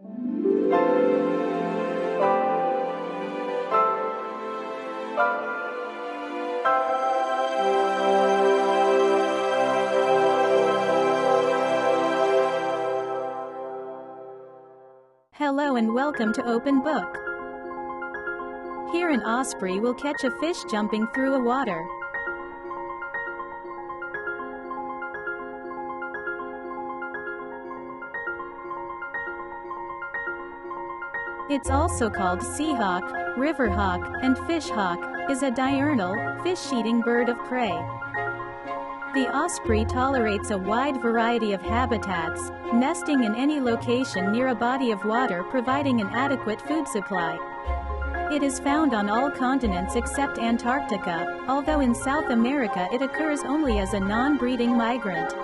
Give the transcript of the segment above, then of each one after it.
Hello and welcome to Open Book. Here an osprey will catch a fish jumping through a water. It's also called seahawk, riverhawk, and fishhawk, is a diurnal, fish-eating bird of prey. The osprey tolerates a wide variety of habitats, nesting in any location near a body of water providing an adequate food supply. It is found on all continents except Antarctica, although in South America it occurs only as a non-breeding migrant.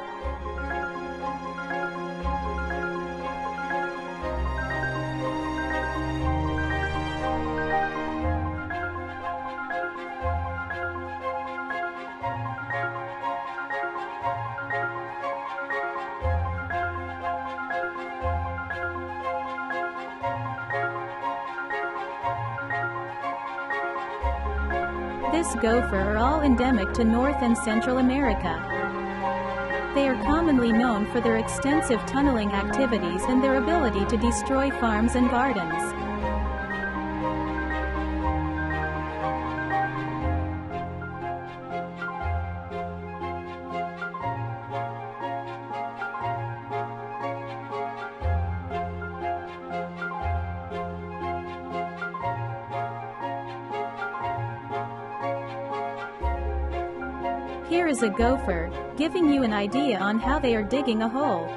This gopher are all endemic to North and Central America. They are commonly known for their extensive tunneling activities and their ability to destroy farms and gardens. Here is a gopher, giving you an idea on how they are digging a hole.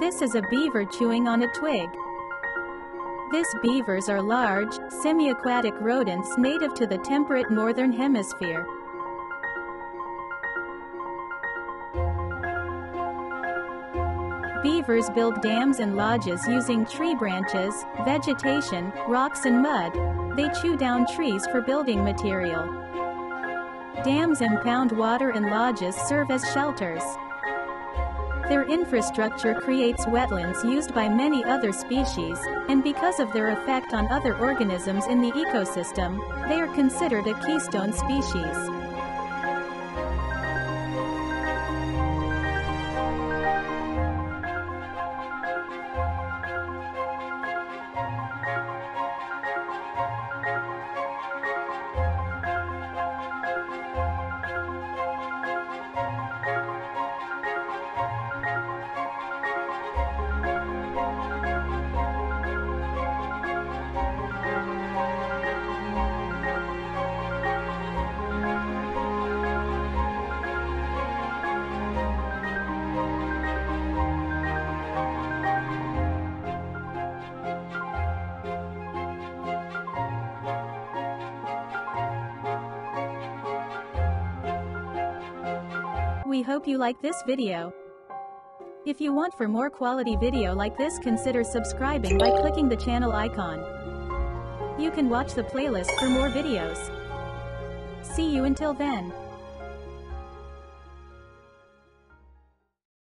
This is a beaver chewing on a twig. This beavers are large, semi-aquatic rodents native to the temperate northern hemisphere. Beavers build dams and lodges using tree branches, vegetation, rocks and mud. They chew down trees for building material. Dams impound water and lodges serve as shelters. Their infrastructure creates wetlands used by many other species, and because of their effect on other organisms in the ecosystem, they are considered a keystone species. We hope you like this video. If you want for more quality video like this consider subscribing by clicking the channel icon. You can watch the playlist for more videos. See you until then.